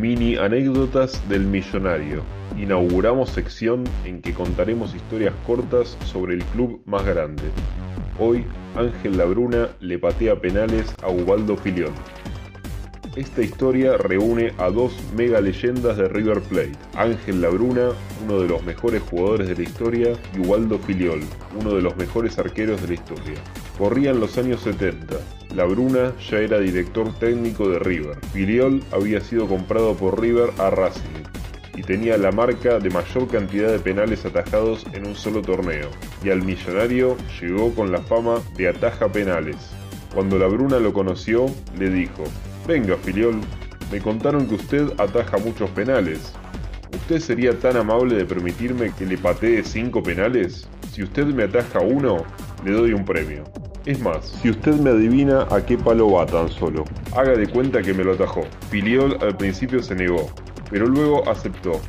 Mini anécdotas del millonario. Inauguramos sección en que contaremos historias cortas sobre el club más grande. Hoy, Ángel Labruna le patea penales a Ubaldo Filión. Esta historia reúne a dos mega leyendas de River Plate, Ángel Labruna, uno de los mejores jugadores de la historia, y Ubaldo Filiol, uno de los mejores arqueros de la historia. Corrían los años 70. Labruna ya era director técnico de River. Filiol había sido comprado por River a Racing y tenía la marca de mayor cantidad de penales atajados en un solo torneo, y al millonario llegó con la fama de ataja penales. Cuando Labruna lo conoció, le dijo, Venga, filiol, me contaron que usted ataja muchos penales. ¿Usted sería tan amable de permitirme que le patee cinco penales? Si usted me ataja uno, le doy un premio. Es más, si usted me adivina a qué palo va tan solo, haga de cuenta que me lo atajó. Filiol al principio se negó, pero luego aceptó.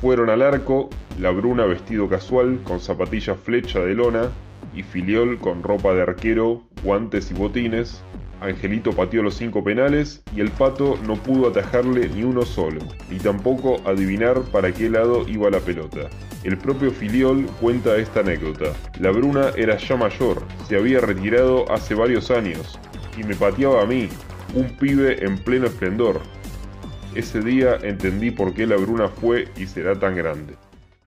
Fueron al arco, la Bruna vestido casual, con zapatillas flecha de lona, y Filiol con ropa de arquero, guantes y botines, Angelito pateó los cinco penales y el pato no pudo atajarle ni uno solo, ni tampoco adivinar para qué lado iba la pelota. El propio Filiol cuenta esta anécdota. La Bruna era ya mayor, se había retirado hace varios años, y me pateaba a mí, un pibe en pleno esplendor. Ese día entendí por qué la Bruna fue y será tan grande.